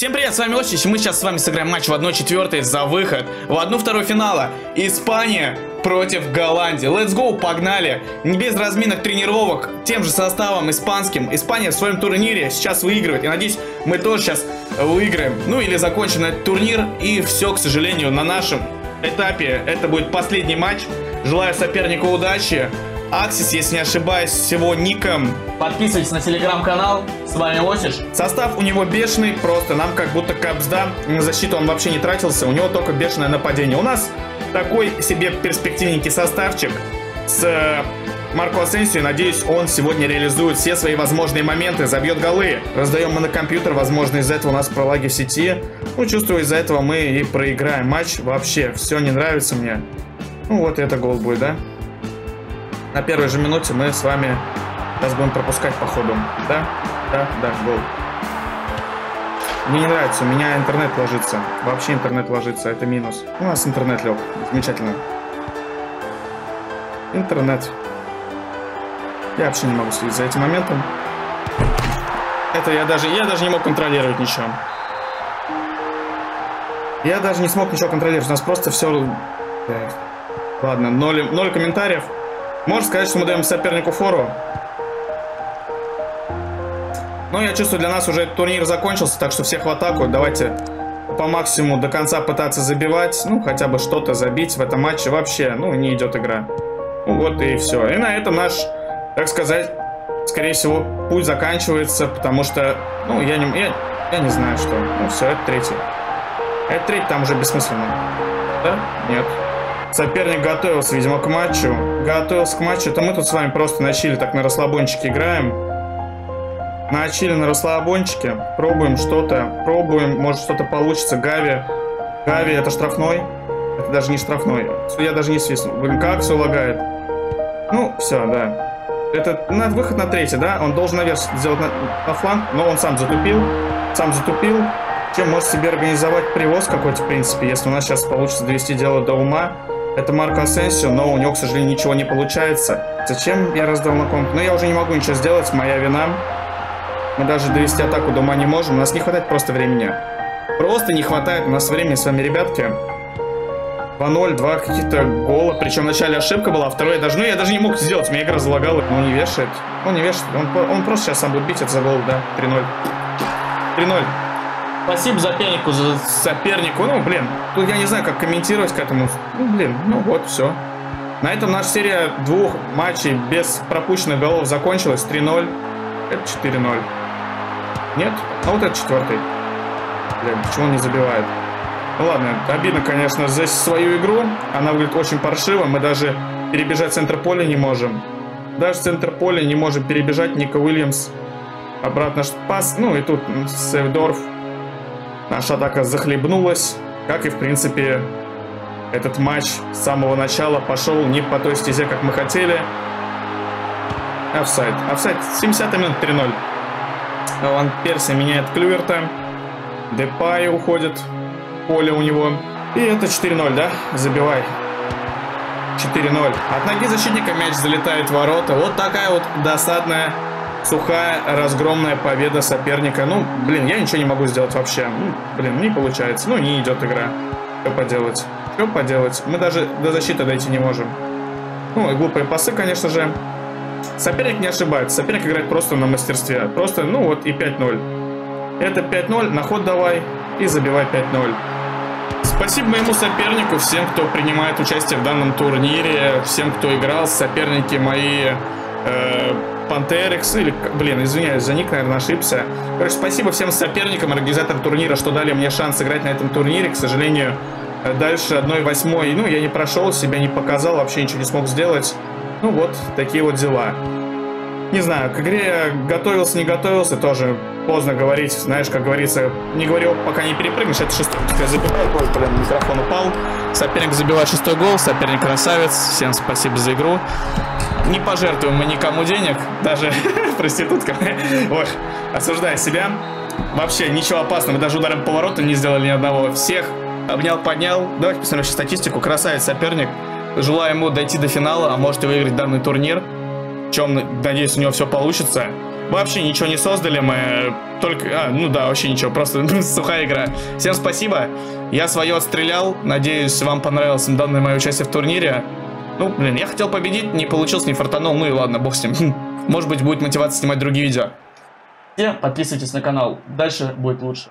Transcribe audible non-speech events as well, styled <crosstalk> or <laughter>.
Всем привет, с вами Осич, мы сейчас с вами сыграем матч в 1-4 за выход в 1-2 финала. Испания против Голландии. Let's go, погнали. Не без разминок тренировок, тем же составом испанским. Испания в своем турнире сейчас выигрывает. И надеюсь, мы тоже сейчас выиграем. Ну или закончим этот турнир. И все, к сожалению, на нашем этапе это будет последний матч. Желаю сопернику удачи. Аксис, если не ошибаюсь, всего ником. Подписывайтесь на телеграм-канал. С вами Осиш. Состав у него бешеный, просто нам как будто капсда. На защиту он вообще не тратился, у него только бешеное нападение. У нас такой себе перспективненький составчик с э, Марко Асенсио. Надеюсь, он сегодня реализует все свои возможные моменты, забьет голы. Раздаем мы на компьютер, возможно, из-за этого у нас пролаги в сети. Ну, чувствую, из-за этого мы и проиграем матч. Вообще, все не нравится мне. Ну, вот это гол будет, да? На первой же минуте мы с вами сейчас будем пропускать по ходу. Да? Да, да, гол. Мне не нравится, у меня интернет ложится. Вообще интернет ложится, это минус. У нас интернет лег. Замечательно. Интернет. Я вообще не могу следить за этим моментом. Это я даже, я даже не мог контролировать ничего. Я даже не смог ничего контролировать. У нас просто все... Ладно, ноль, ноль комментариев. Можно сказать, что мы даем сопернику фору. Но я чувствую, для нас уже турнир закончился, так что всех в атаку. Давайте по максимуму до конца пытаться забивать. Ну, хотя бы что-то забить в этом матче. Вообще, ну, не идет игра. Ну, вот и все. И на этом наш, так сказать, скорее всего, путь заканчивается, потому что, ну, я не, я, я не знаю, что. Ну, все, это третий. Это третий там уже бессмысленно. Да? Нет. Соперник готовился, видимо, к матчу. Готовился к матчу. Это мы тут с вами просто начали так на расслабончике играем. Начали на расслабончике. Пробуем что-то. Пробуем, может что-то получится. Гави. Гави это штрафной. Это даже не штрафной. Я даже не свистнул. Блин, как все лагает. Ну, все, да. Это на выход на третий, да? Он должен наверх сделать на, на фланг, но он сам затупил. Сам затупил. Чем может себе организовать привоз какой-то, в принципе, если у нас сейчас получится довести дело до ума. Это Марко Асенсио, но у него, к сожалению, ничего не получается. Зачем я раздал на комп? Ну, я уже не могу ничего сделать, моя вина. Мы даже довести атаку до ума не можем. У нас не хватает просто времени. Просто не хватает у нас времени с вами, ребятки. 2-0, два каких-то гола. Причем вначале ошибка была, а второй я даже... Ну, я даже не мог сделать, меня игра залагала. Он не вешает. Он не вешает. Он, он просто сейчас сам будет бить это за гол, да. 3-0. 3-0. Спасибо сопернику за... Сопернику, ну, блин, тут я не знаю, как комментировать к этому. Ну, блин, ну вот, все. На этом наша серия двух матчей без пропущенных голов закончилась. 3-0. Это 4-0. Нет? А вот это четвертый. Блин, почему он не забивает? Ну ладно, обидно, конечно, за свою игру. Она выглядит очень паршиво. Мы даже перебежать центр поля не можем. Даже центр поля не можем перебежать. Ника Уильямс. Обратно пас. Ну и тут Севдорф Наша атака захлебнулась, как и в принципе этот матч с самого начала пошел не по той стезе, как мы хотели. Офсайд. Офсайд. 70 минут 3-0. Ван Перси меняет Клюверта. Депай уходит. Поле у него. И это 4-0, да? Забивай. 4-0. От ноги защитника мяч залетает в ворота. Вот такая вот досадная Сухая, разгромная победа соперника. Ну, блин, я ничего не могу сделать вообще. Ну, блин, не получается. Ну, не идет игра. Что поделать? Что поделать? Мы даже до защиты дойти не можем. Ну, и глупые пасы, конечно же. Соперник не ошибается. Соперник играет просто на мастерстве. Просто, ну вот, и 5-0. Это 5-0, на ход давай и забивай 5-0. Спасибо моему сопернику, всем, кто принимает участие в данном турнире, всем, кто играл, соперники мои... Э Пантерикс, или, блин, извиняюсь за ник, наверное, ошибся. Короче, спасибо всем соперникам, организаторам турнира, что дали мне шанс играть на этом турнире. К сожалению, дальше 1-8, ну, я не прошел, себя не показал, вообще ничего не смог сделать. Ну, вот, такие вот дела. Не знаю, к игре готовился, не готовился, тоже поздно говорить, знаешь, как говорится, не говорил, пока не перепрыгнешь, это шестой, я забиваю, ой, блин, микрофон упал. Соперник забивает шестой гол, соперник красавец, всем спасибо за игру. Не пожертвуем мы никому денег, даже <laughs> проституткам. Ой, осуждая себя. Вообще ничего опасного, даже ударом поворота не сделали ни одного. Всех обнял, поднял. Давайте посмотрим сейчас статистику. Красавец соперник. Желаю ему дойти до финала, а может и выиграть данный турнир. Чем, надеюсь, у него все получится. Вообще ничего не создали, мы только... А, ну да, вообще ничего, просто <laughs> сухая игра. Всем спасибо, я свое отстрелял, надеюсь, вам понравилось данное мое участие в турнире. Ну, блин, я хотел победить, не получилось, не фартанул, ну и ладно, бог с ним. Может быть, будет мотивация снимать другие видео. Подписывайтесь на канал, дальше будет лучше.